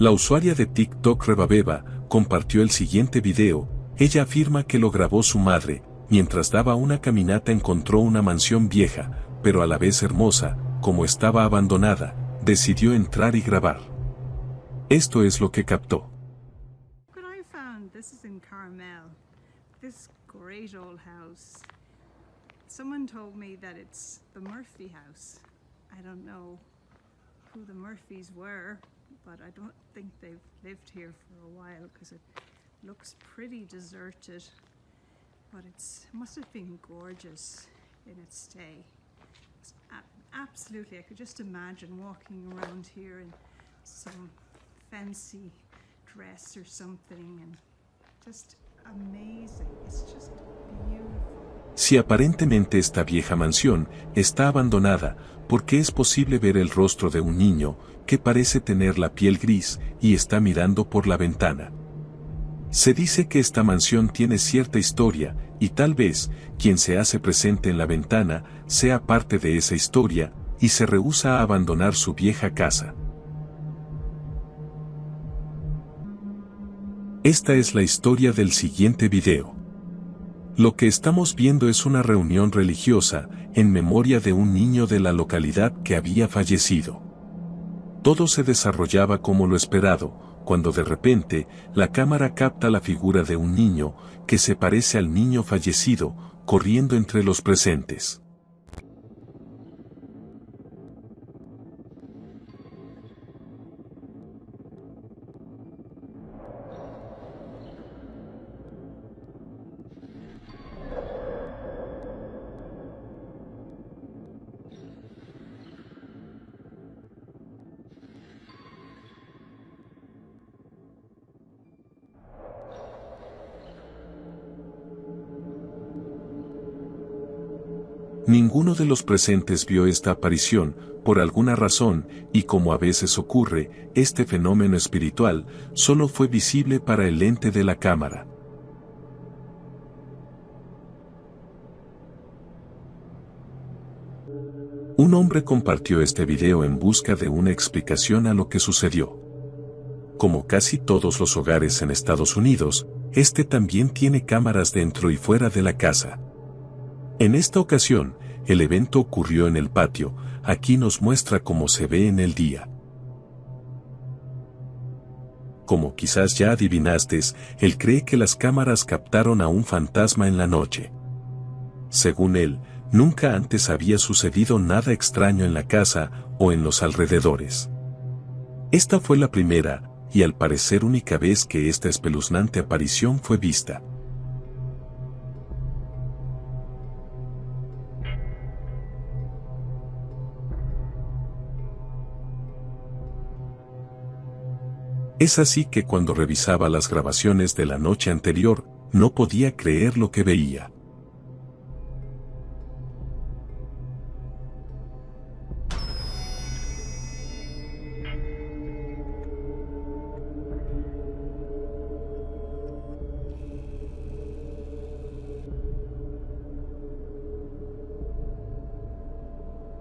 La usuaria de TikTok Rebabeba compartió el siguiente video, ella afirma que lo grabó su madre, mientras daba una caminata encontró una mansión vieja, pero a la vez hermosa, como estaba abandonada, decidió entrar y grabar. Esto es lo que captó. Someone told me that it's the Murphy house. I don't know who the Murphys were, but I don't think they've lived here for a while because it looks pretty deserted. But it must have been gorgeous in its day. It's absolutely, I could just imagine walking around here in some fancy dress or something and just amazing. It's just beautiful. Si aparentemente esta vieja mansión está abandonada, porque es posible ver el rostro de un niño que parece tener la piel gris y está mirando por la ventana. Se dice que esta mansión tiene cierta historia y tal vez quien se hace presente en la ventana sea parte de esa historia y se rehúsa a abandonar su vieja casa. Esta es la historia del siguiente video. Lo que estamos viendo es una reunión religiosa en memoria de un niño de la localidad que había fallecido. Todo se desarrollaba como lo esperado, cuando de repente la cámara capta la figura de un niño que se parece al niño fallecido, corriendo entre los presentes. Ninguno de los presentes vio esta aparición, por alguna razón, y como a veces ocurre, este fenómeno espiritual solo fue visible para el lente de la cámara. Un hombre compartió este video en busca de una explicación a lo que sucedió. Como casi todos los hogares en Estados Unidos, este también tiene cámaras dentro y fuera de la casa. En esta ocasión, el evento ocurrió en el patio, aquí nos muestra cómo se ve en el día. Como quizás ya adivinaste, él cree que las cámaras captaron a un fantasma en la noche. Según él, nunca antes había sucedido nada extraño en la casa o en los alrededores. Esta fue la primera, y al parecer única vez que esta espeluznante aparición fue vista. Es así que cuando revisaba las grabaciones de la noche anterior, no podía creer lo que veía.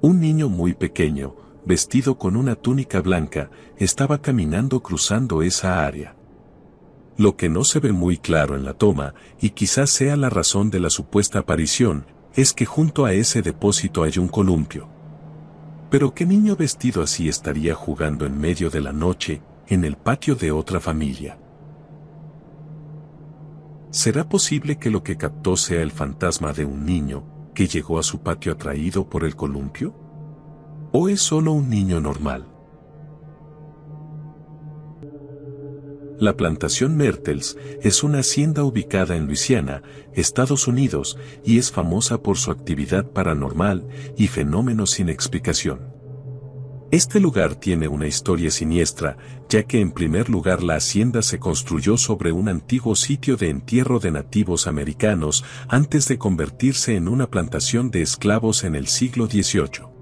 Un niño muy pequeño, vestido con una túnica blanca, estaba caminando cruzando esa área. Lo que no se ve muy claro en la toma, y quizás sea la razón de la supuesta aparición, es que junto a ese depósito hay un columpio. Pero ¿qué niño vestido así estaría jugando en medio de la noche, en el patio de otra familia? ¿Será posible que lo que captó sea el fantasma de un niño, que llegó a su patio atraído por el columpio? ¿O es solo un niño normal? La plantación Mertels es una hacienda ubicada en Luisiana, Estados Unidos, y es famosa por su actividad paranormal y fenómenos sin explicación. Este lugar tiene una historia siniestra, ya que en primer lugar la hacienda se construyó sobre un antiguo sitio de entierro de nativos americanos antes de convertirse en una plantación de esclavos en el siglo XVIII.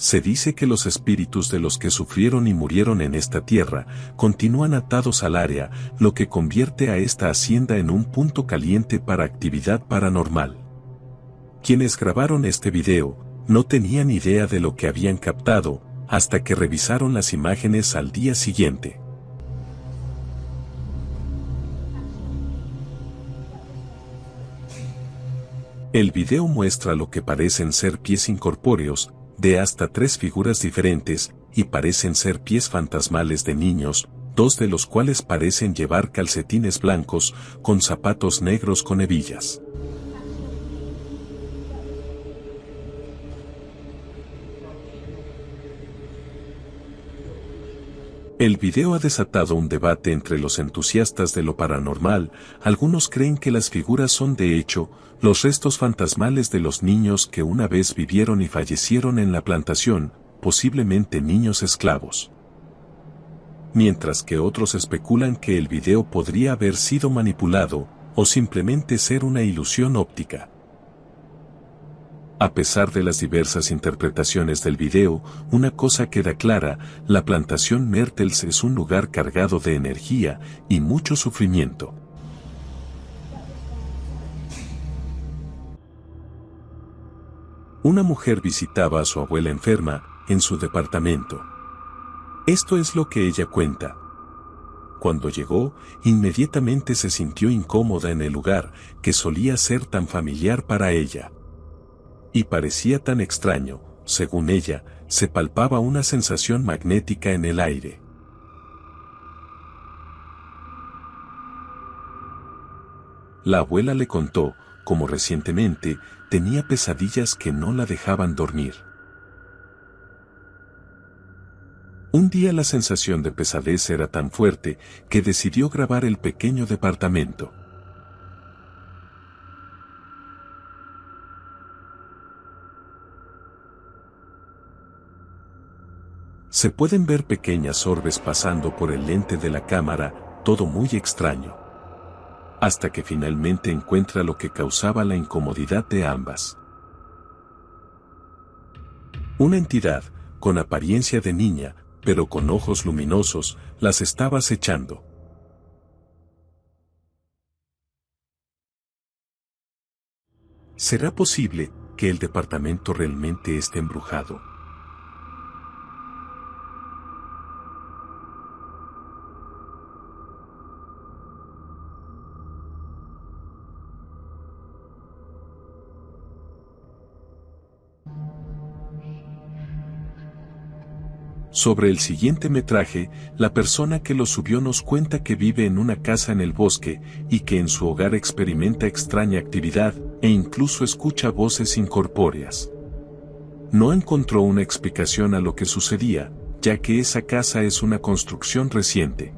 Se dice que los espíritus de los que sufrieron y murieron en esta tierra continúan atados al área, lo que convierte a esta hacienda en un punto caliente para actividad paranormal. Quienes grabaron este video no tenían idea de lo que habían captado hasta que revisaron las imágenes al día siguiente. El video muestra lo que parecen ser pies incorpóreos de hasta tres figuras diferentes, y parecen ser pies fantasmales de niños, dos de los cuales parecen llevar calcetines blancos con zapatos negros con hebillas. El video ha desatado un debate entre los entusiastas de lo paranormal, algunos creen que las figuras son de hecho, los restos fantasmales de los niños que una vez vivieron y fallecieron en la plantación, posiblemente niños esclavos. Mientras que otros especulan que el video podría haber sido manipulado, o simplemente ser una ilusión óptica. A pesar de las diversas interpretaciones del video, una cosa queda clara, la plantación Mertels es un lugar cargado de energía y mucho sufrimiento. Una mujer visitaba a su abuela enferma en su departamento. Esto es lo que ella cuenta. Cuando llegó, inmediatamente se sintió incómoda en el lugar que solía ser tan familiar para ella. Y parecía tan extraño, según ella, se palpaba una sensación magnética en el aire. La abuela le contó, como recientemente, tenía pesadillas que no la dejaban dormir. Un día la sensación de pesadez era tan fuerte que decidió grabar el pequeño departamento. Se pueden ver pequeñas orbes pasando por el lente de la cámara, todo muy extraño. Hasta que finalmente encuentra lo que causaba la incomodidad de ambas. Una entidad, con apariencia de niña, pero con ojos luminosos, las estaba acechando. ¿Será posible que el departamento realmente esté embrujado? Sobre el siguiente metraje, la persona que lo subió nos cuenta que vive en una casa en el bosque y que en su hogar experimenta extraña actividad e incluso escucha voces incorpóreas. No encontró una explicación a lo que sucedía, ya que esa casa es una construcción reciente.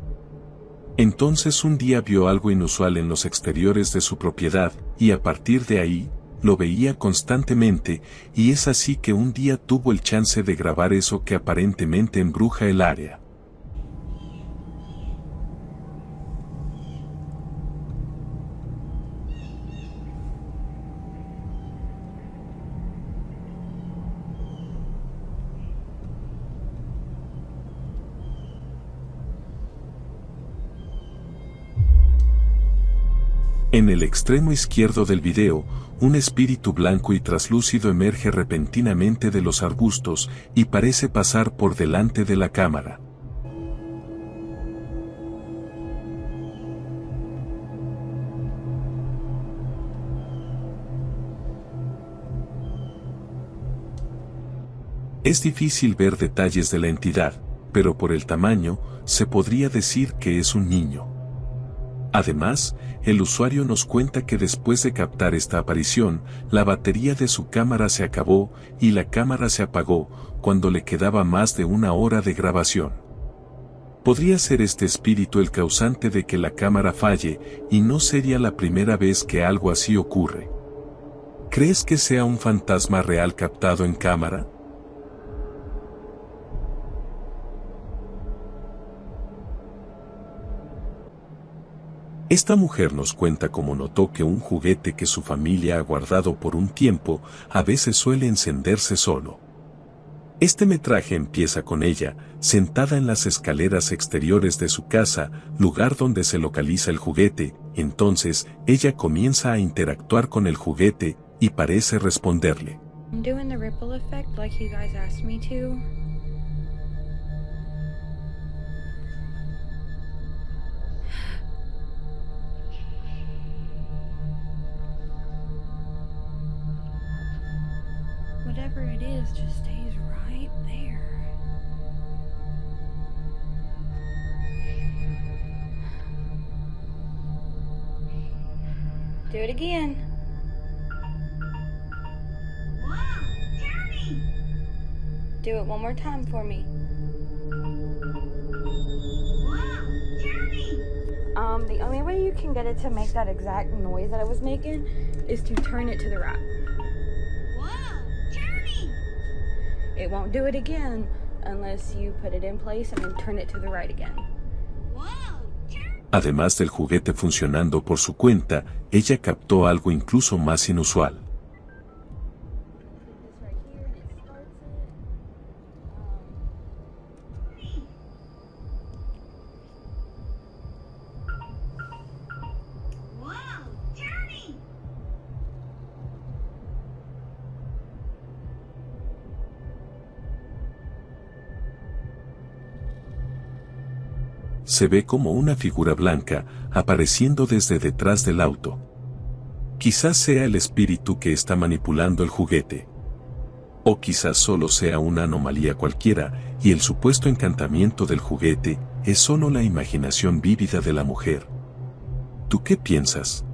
Entonces un día vio algo inusual en los exteriores de su propiedad, y a partir de ahí, lo veía constantemente, y es así que un día tuvo el chance de grabar eso que aparentemente embruja el área. En el extremo izquierdo del video, un espíritu blanco y traslúcido emerge repentinamente de los arbustos y parece pasar por delante de la cámara. Es difícil ver detalles de la entidad, pero por el tamaño, se podría decir que es un niño. Además, el usuario nos cuenta que después de captar esta aparición, la batería de su cámara se acabó y la cámara se apagó cuando le quedaba más de una hora de grabación. Podría ser este espíritu el causante de que la cámara falle y no sería la primera vez que algo así ocurre. ¿Crees que sea un fantasma real captado en cámara? Esta mujer nos cuenta cómo notó que un juguete que su familia ha guardado por un tiempo a veces suele encenderse solo. Este metraje empieza con ella, sentada en las escaleras exteriores de su casa, lugar donde se localiza el juguete, entonces ella comienza a interactuar con el juguete y parece responderle. Is just stays right there. Do it again. Wow, Jeremy! Do it one more time for me. Um, the only way you can get it to make that exact noise that I was making is to turn it to the right. It won't do it again unless you put it in place and then turn it to the right again. Además del juguete funcionando por su cuenta, ella captó algo incluso más inusual. Se ve como una figura blanca apareciendo desde detrás del auto. Quizás sea el espíritu que está manipulando el juguete. O quizás solo sea una anomalía cualquiera y el supuesto encantamiento del juguete es solo la imaginación vívida de la mujer. ¿Tú qué piensas?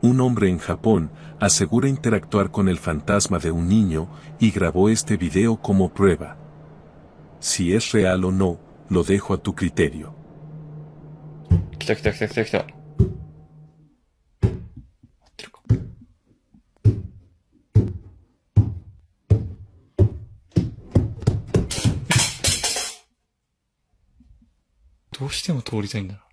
Un hombre en Japón asegura interactuar con el fantasma de un niño y grabó este video como prueba. Si es real o no, lo dejo a tu criterio. 来た来た来た来た来た。合ってるか。どうしても通りたいんだな。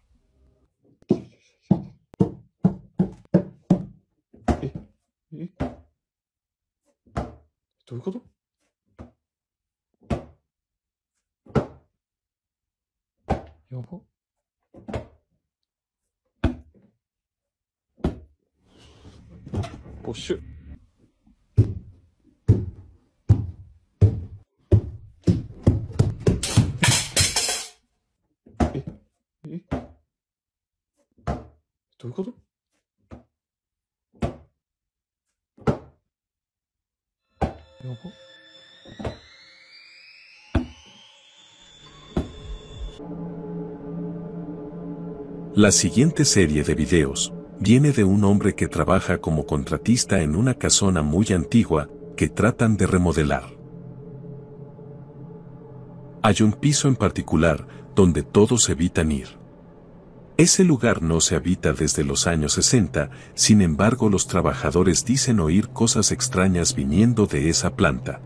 La siguiente serie de videos viene de un hombre que trabaja como contratista en una casona muy antigua que tratan de remodelar. Hay un piso en particular donde todos evitan ir. Ese lugar no se habita desde los años 60, sin embargo los trabajadores dicen oír cosas extrañas viniendo de esa planta.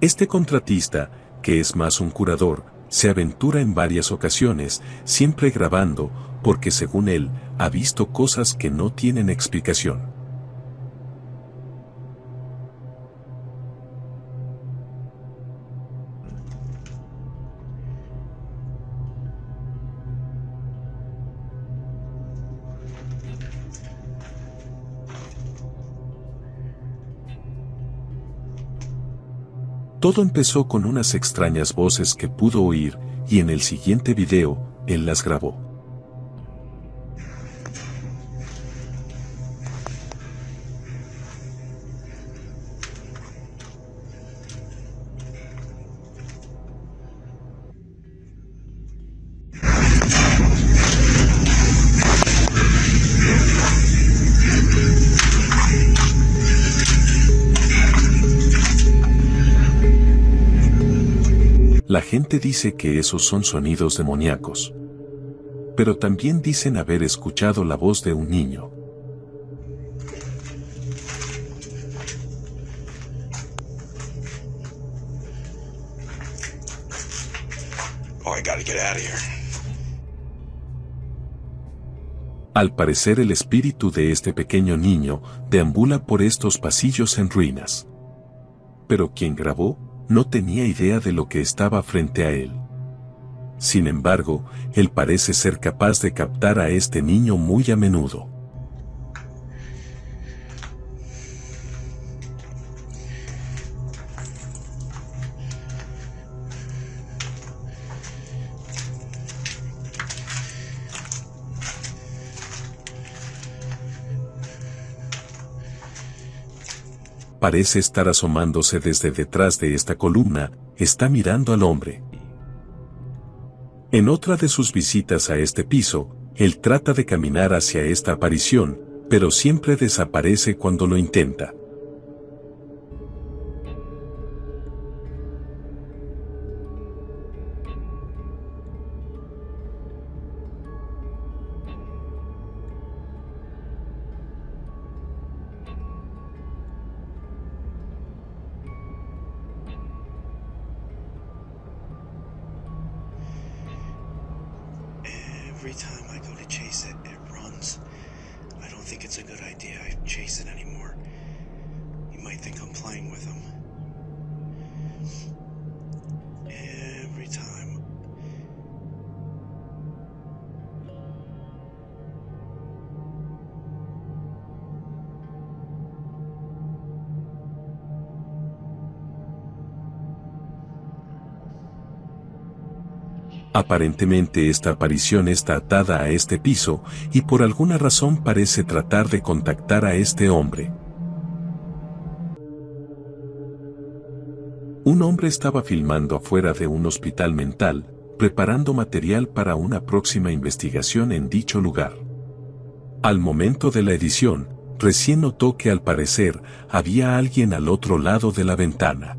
Este contratista, que es más un curador, se aventura en varias ocasiones, siempre grabando, porque según él, ha visto cosas que no tienen explicación. Todo empezó con unas extrañas voces que pudo oír, y en el siguiente video, él las grabó. La gente dice que esos son sonidos demoníacos. Pero también dicen haber escuchado la voz de un niño. Oh, I gotta get out of here. Al parecer el espíritu de este pequeño niño deambula por estos pasillos en ruinas. Pero quien grabó no tenía idea de lo que estaba frente a él. Sin embargo, él parece ser capaz de captar a este niño muy a menudo. Parece estar asomándose desde detrás de esta columna, está mirando al hombre. En otra de sus visitas a este piso, él trata de caminar hacia esta aparición, pero siempre desaparece cuando lo intenta. Aparentemente esta aparición está atada a este piso y por alguna razón parece tratar de contactar a este hombre. Un hombre estaba filmando afuera de un hospital mental, preparando material para una próxima investigación en dicho lugar. Al momento de la edición, recién notó que al parecer había alguien al otro lado de la ventana.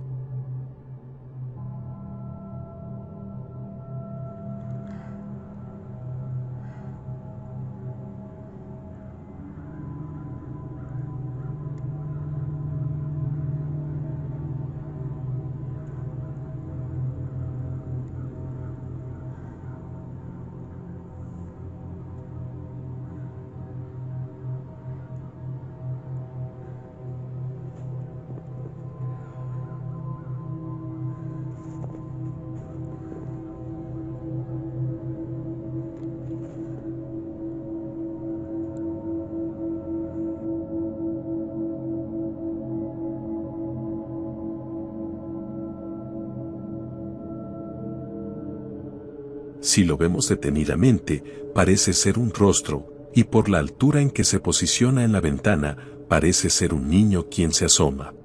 Si lo vemos detenidamente, parece ser un rostro, y por la altura en que se posiciona en la ventana, parece ser un niño quien se asoma.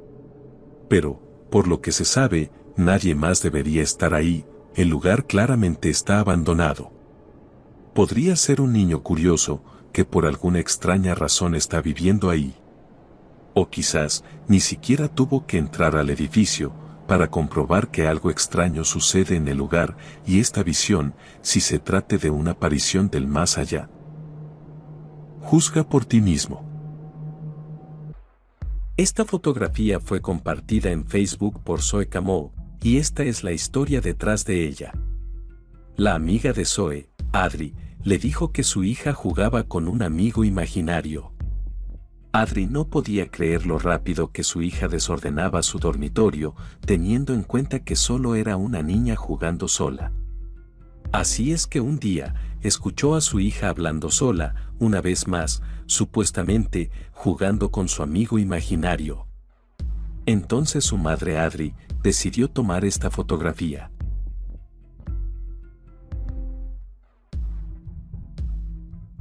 Pero, por lo que se sabe, nadie más debería estar ahí, el lugar claramente está abandonado. Podría ser un niño curioso, que por alguna extraña razón está viviendo ahí. O quizás, ni siquiera tuvo que entrar al edificio, para comprobar que algo extraño sucede en el lugar y esta visión, si se trate de una aparición del más allá. Juzga por ti mismo. Esta fotografía fue compartida en Facebook por Zoe Camo, y esta es la historia detrás de ella. La amiga de Zoe, Adri, le dijo que su hija jugaba con un amigo imaginario. Adri no podía creer lo rápido que su hija desordenaba su dormitorio, teniendo en cuenta que solo era una niña jugando sola. Así es que un día, escuchó a su hija hablando sola, una vez más, supuestamente, jugando con su amigo imaginario. Entonces su madre Adri, decidió tomar esta fotografía.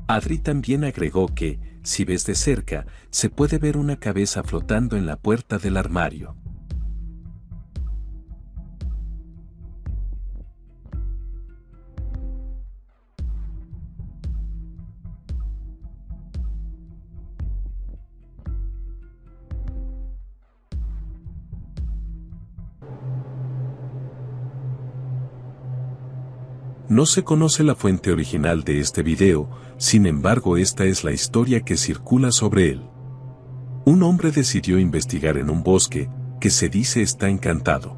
Adri también agregó que, si ves de cerca, se puede ver una cabeza flotando en la puerta del armario. No se conoce la fuente original de este video, sin embargo esta es la historia que circula sobre él. Un hombre decidió investigar en un bosque, que se dice está encantado.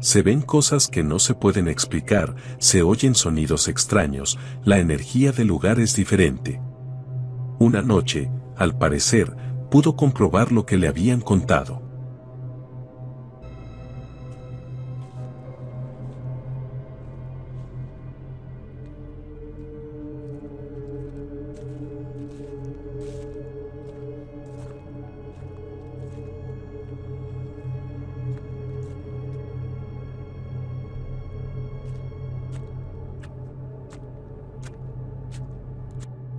Se ven cosas que no se pueden explicar, se oyen sonidos extraños, la energía del lugar es diferente. Una noche, al parecer, pudo comprobar lo que le habían contado.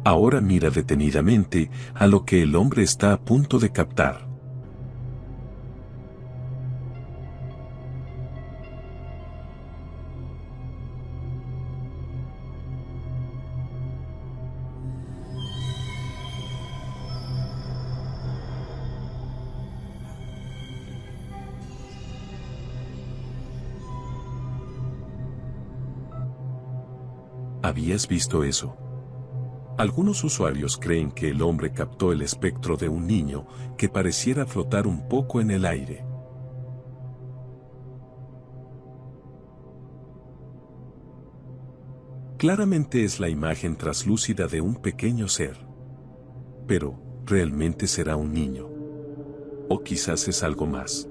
Ahora mira detenidamente a lo que el hombre está a punto de captar. ¿Habías visto eso? Algunos usuarios creen que el hombre captó el espectro de un niño que pareciera flotar un poco en el aire. Claramente es la imagen traslúcida de un pequeño ser. Pero, ¿realmente será un niño? O quizás es algo más.